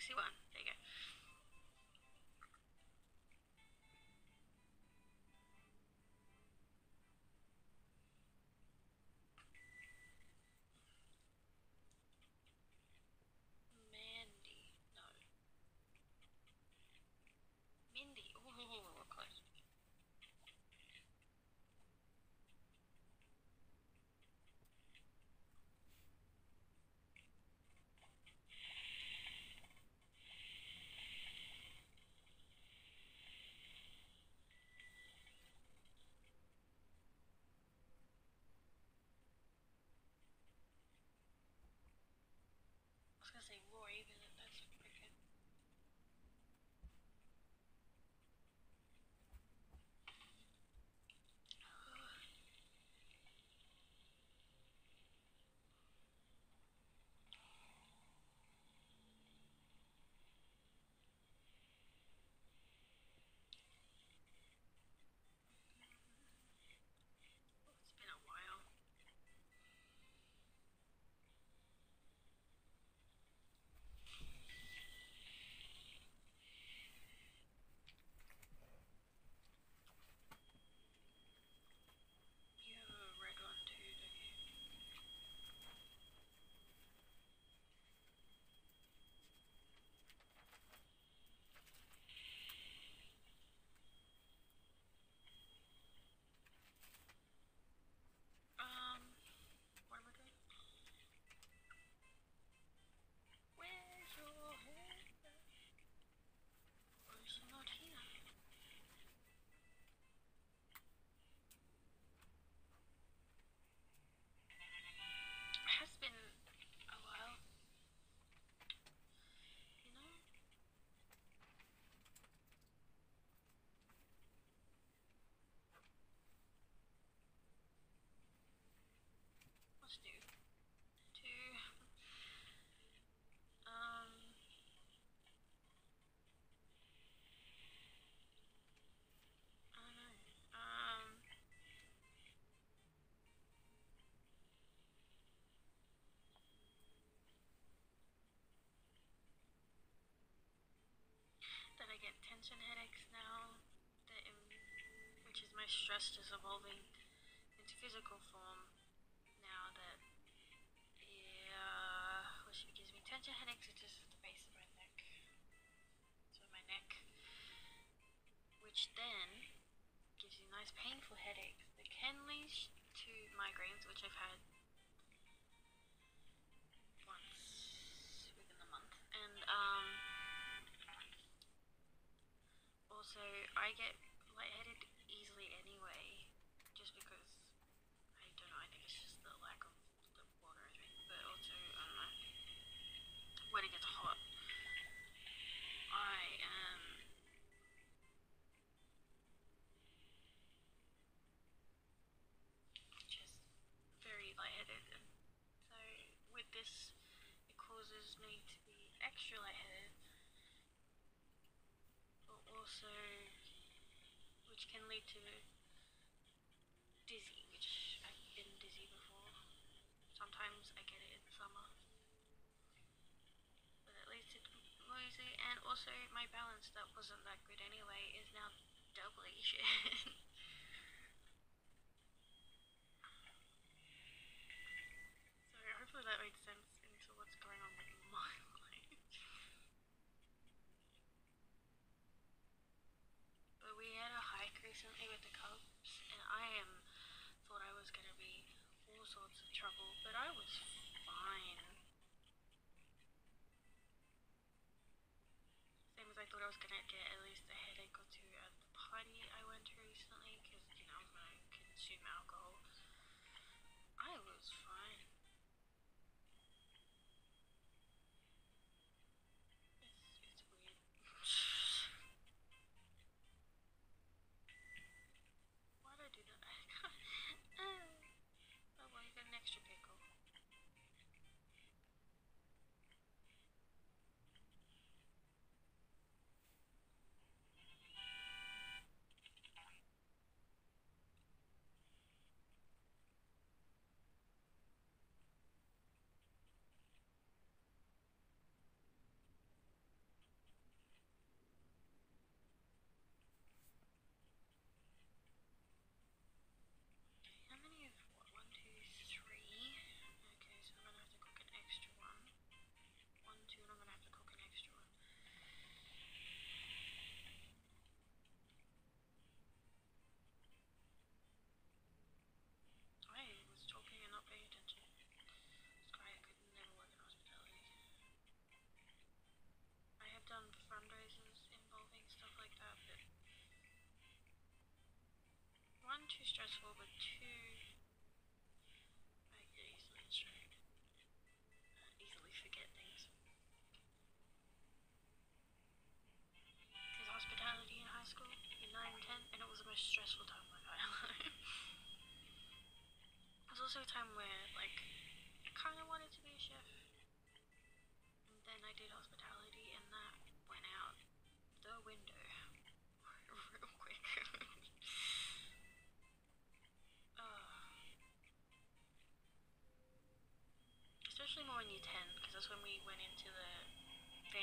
Thanks, Ivan. I was gonna say Roy, but that's pretty good. It's been a while. You have a red one too, don't you? Um, what am I doing? Where's your head? Why is it not here? It has been a while. You know? Let's do two. Um. I don't know. Um. that I get tension headaches now, that um, which is my stress just evolving into physical form now that yeah, which gives me tension headaches, which is the base of my neck, so my neck, which then gives you nice painful headaches that can lead to migraines, which I've had Also, I get lightheaded easily anyway, just because I don't know. I think it's just the lack of the water I drink, but also I don't know. When it gets hot, I am just very lightheaded, and so with this, it causes me to be extra lightheaded but also to dizzy, which I've been dizzy before. Sometimes I get it in summer, but it leads to woozy, and also my balance that wasn't that good anyway is now doubly shit. so hopefully that made sense into what's going on with my life. But we had a hike recently with the Cubs, and I am thought I was gonna be all sorts of trouble, but I was fine. Same thought gonna get at least a headache or two at the party I went to recently, because you know I was gonna consume alcohol.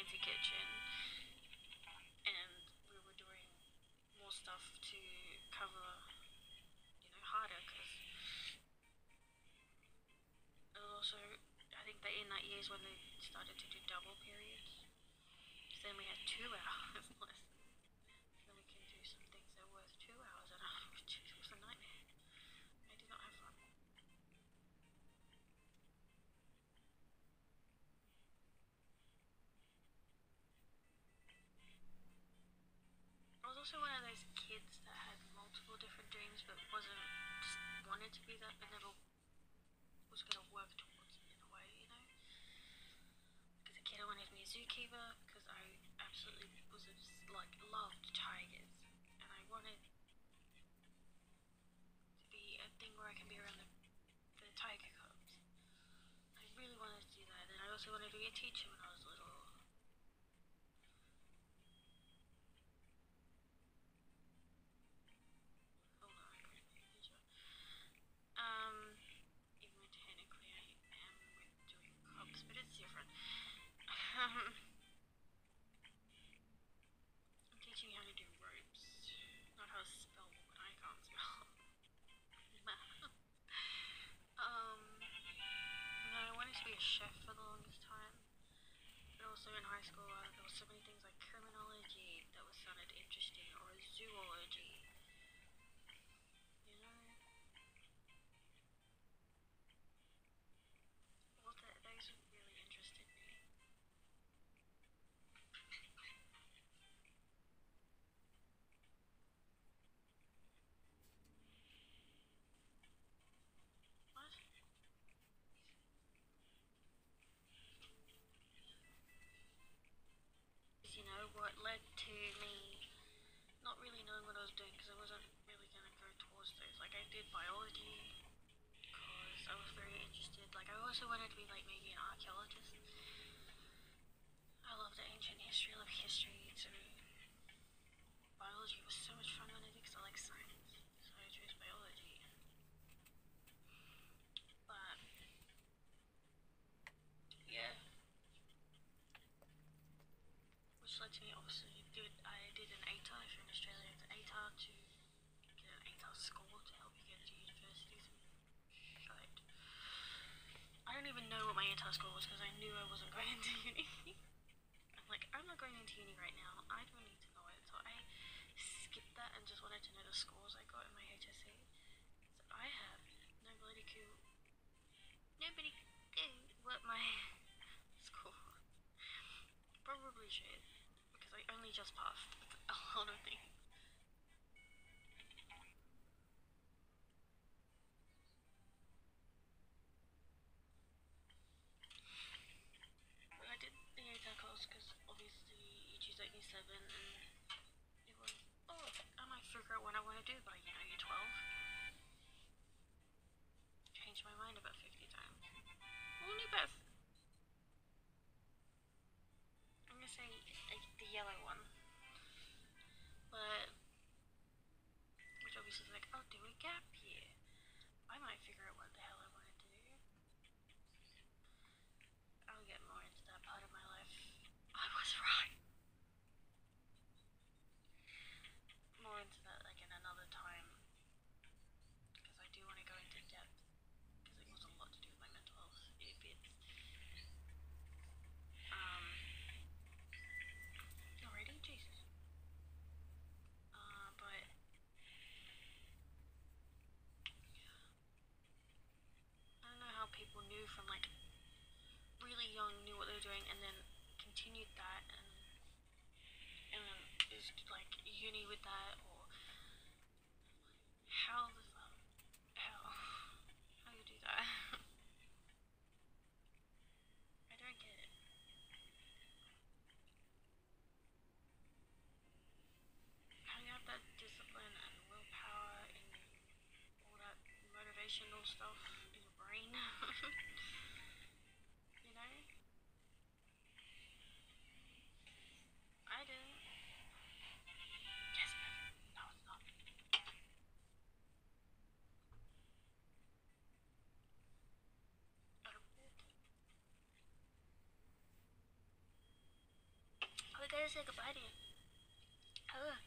Fancy kitchen, and we were doing more stuff to cover, you know, harder, because also, I think that in that year is when they started to do double periods. Then we had two hours lessons. So then we can do some things that were worth two hours, and it was a nightmare. I did not have fun. I was also one of those kids that had multiple different dreams, but wasn't wanted to be that, but never was going to work towards it in a way, you know. As a kid, I wanted to be a zookeeper because I absolutely was like loved tigers, and I wanted to be a thing where I can be around the, the tiger cubs. I really wanted to do that, and I also wanted to be a teacher I because I wasn't really to go towards those. Like, I did biology because I was very interested. Like, I also wanted to be, like, maybe an archaeologist. I love the ancient history, I love history, so biology was so much fun when I did because I like science. So I chose biology. But, yeah. Which led to me obviously did I did an ATAR if you're in Australia, it's ATAR to get an ATAR score to help you get into universities and shit. I don't ATAR score was because I knew I wasn't going into uni. I'm like, I'm not going into uni right now. I don't need to know it. So I skipped that and just wanted to know the scores I got in my HSC. So I have no bloody clue. Nobody knew what my score Probably should, because I only just passed a lot of things. Like uni with that or how the fuck how how you do that I don't get it how you have that discipline and willpower and all that motivational stuff in gotta say goodbye to you.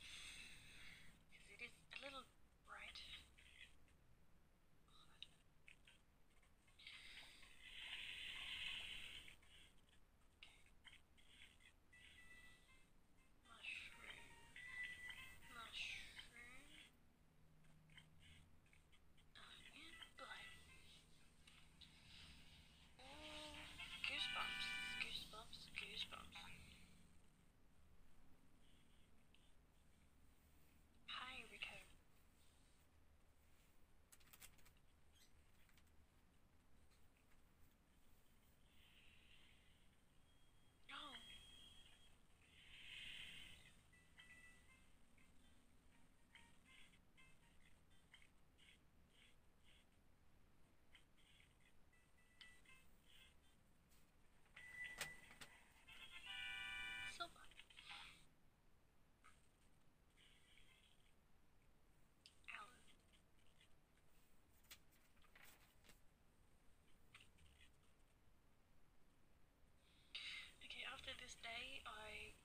Okay, after this day, I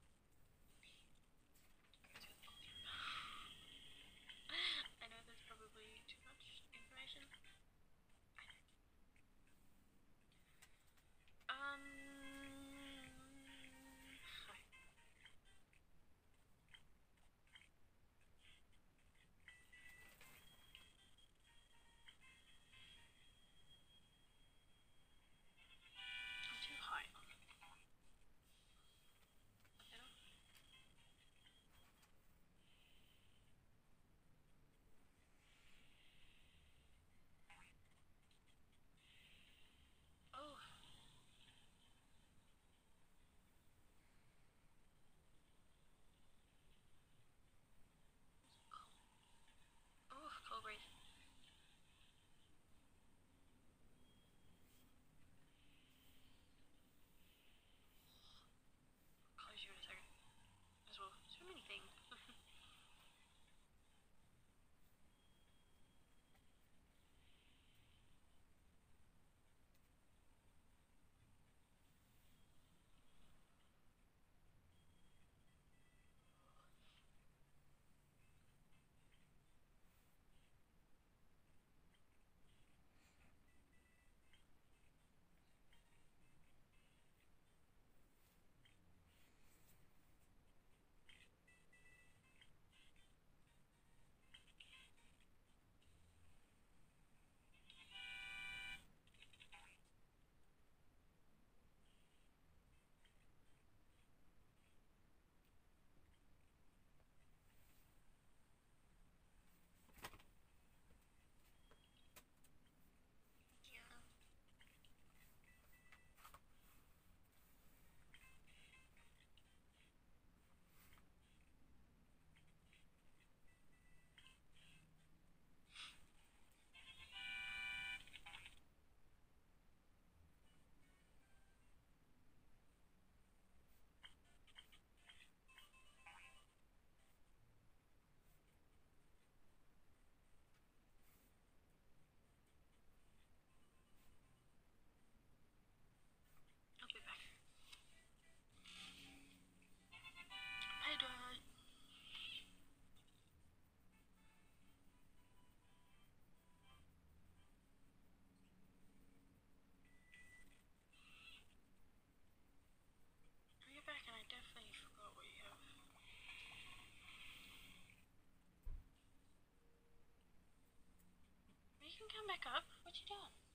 can come back up. What you doing?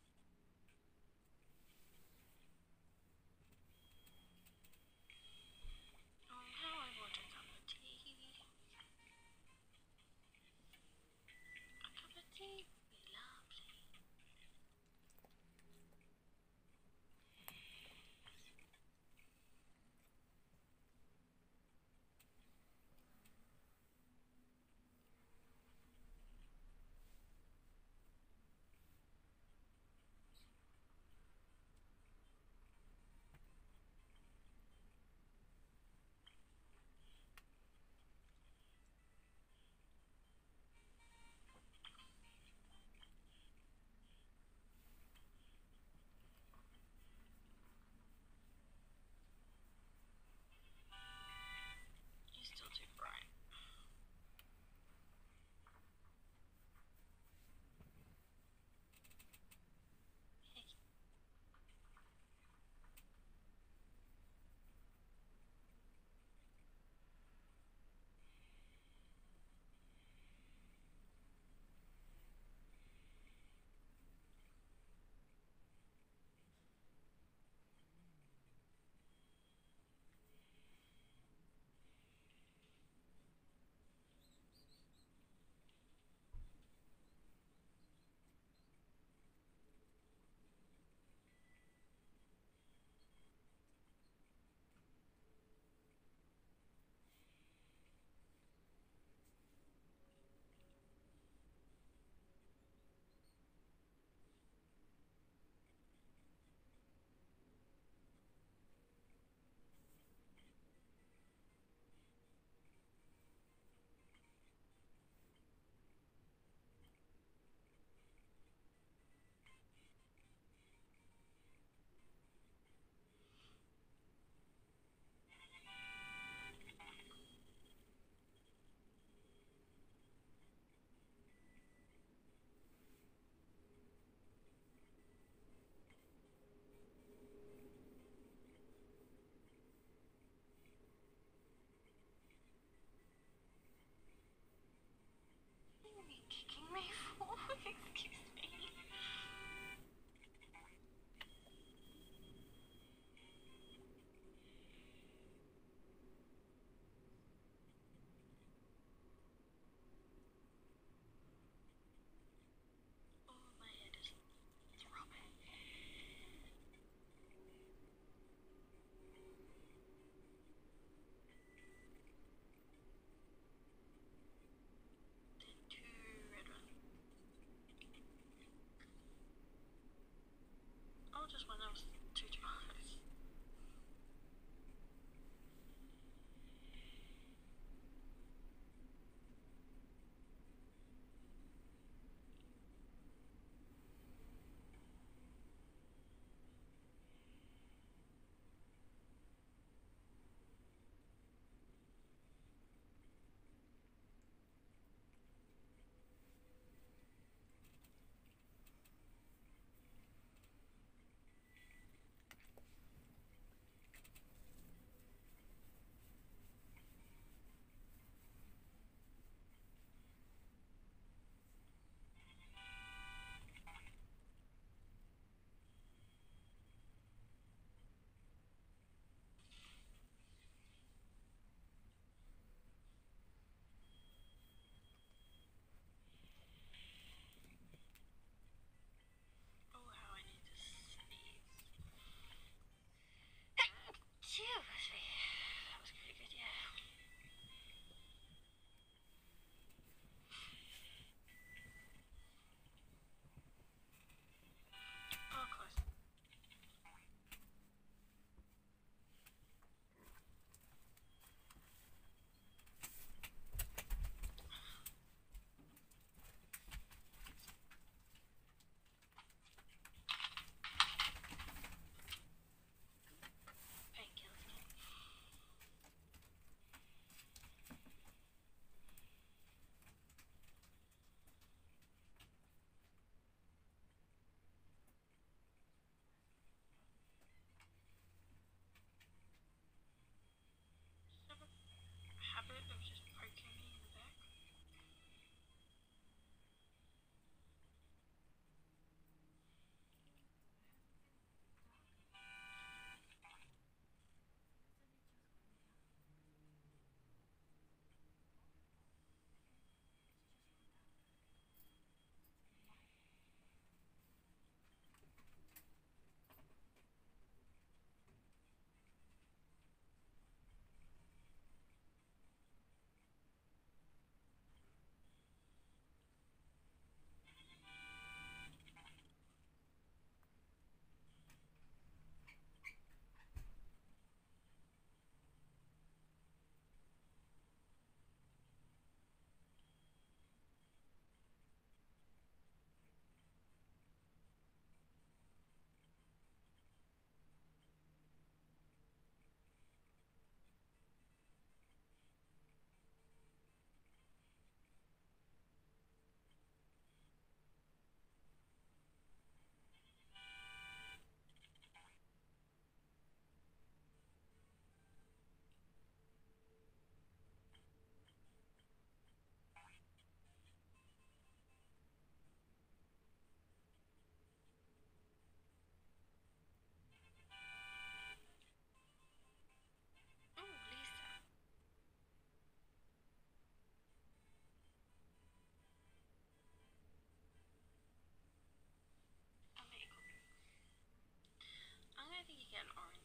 just went out. he get?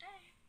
One.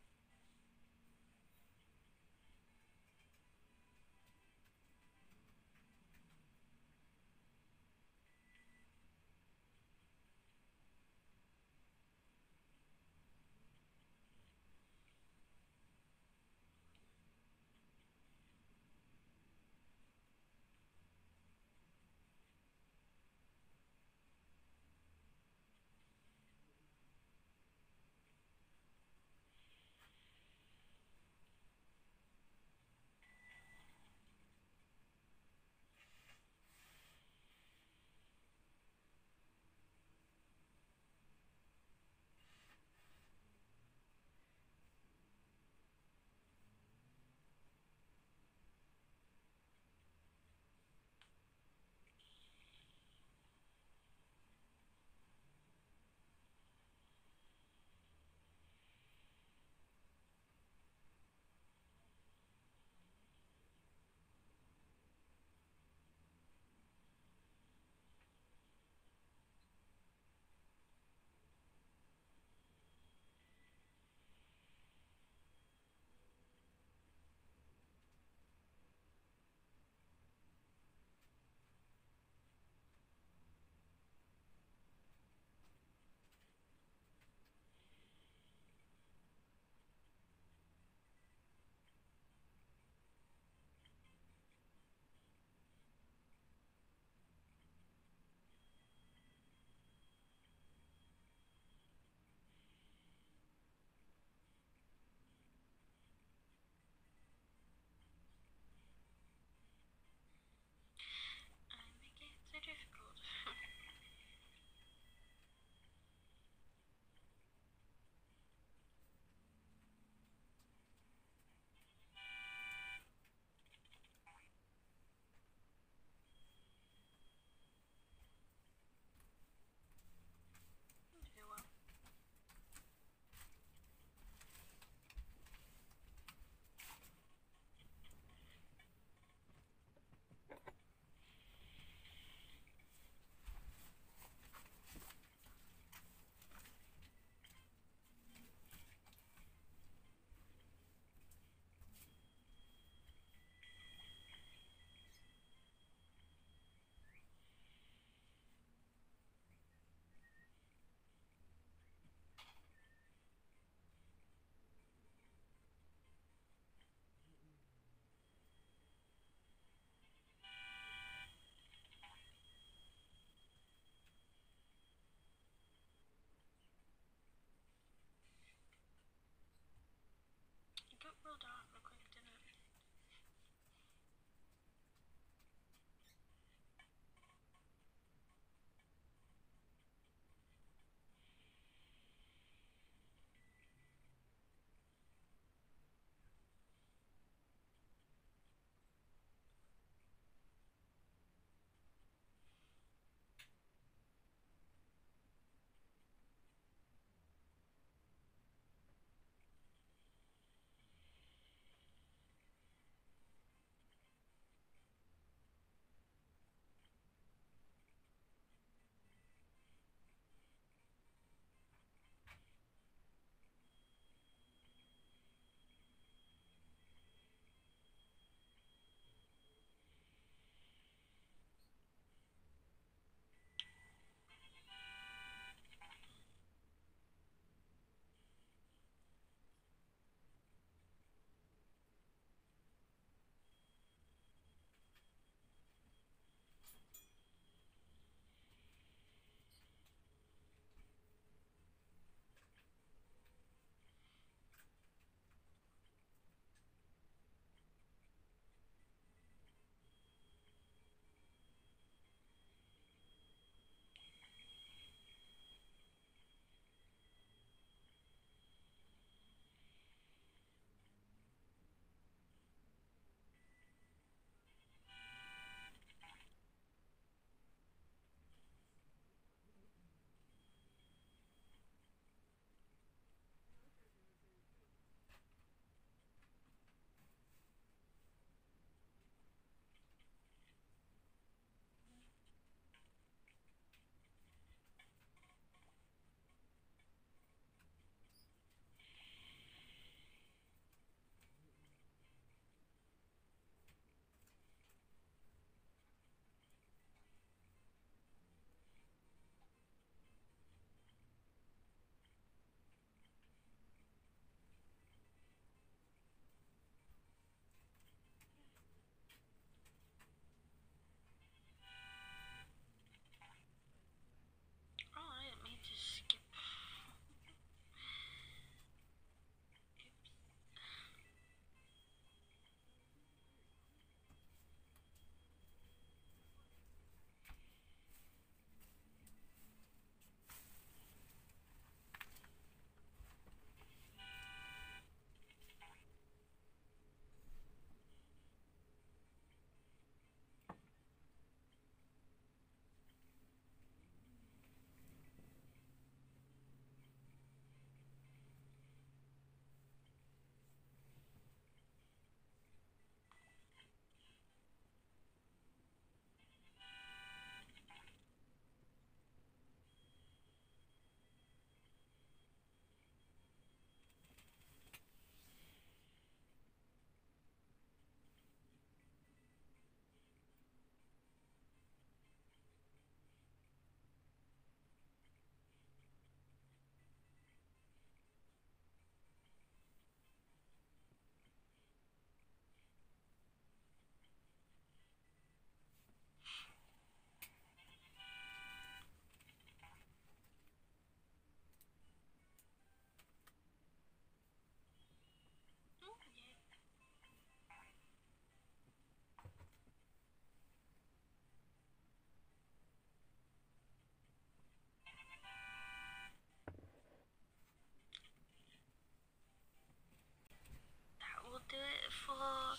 For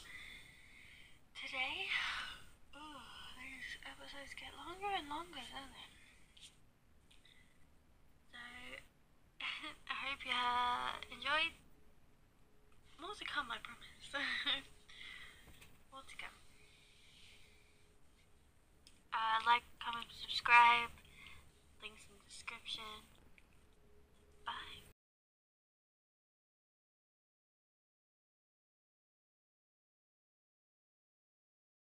today. Oh, these episodes get longer and longer, don't they? So, I hope you uh, enjoyed. More to come, I promise. More to come. Uh, like, comment, subscribe. Links in the description.